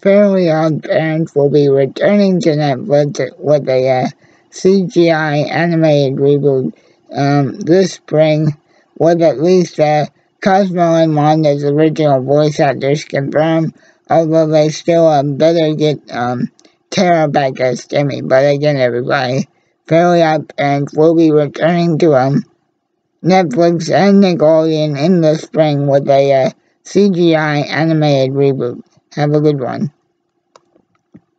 Fairly Odd Parents will be returning to Netflix with a uh, CGI animated reboot um, this spring, with at least uh, Cosmo and Wanda's original voice actors confirmed, although they still better get um, Tara back as Timmy. But again, everybody, Fairly Odd Parents will be returning to um, Netflix and Nickelodeon in the spring with a uh, CGI animated reboot. Have a good one.